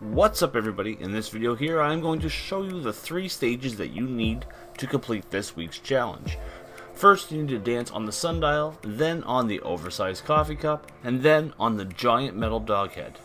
What's up everybody? In this video here I'm going to show you the three stages that you need to complete this week's challenge. First you need to dance on the sundial, then on the oversized coffee cup, and then on the giant metal dog head.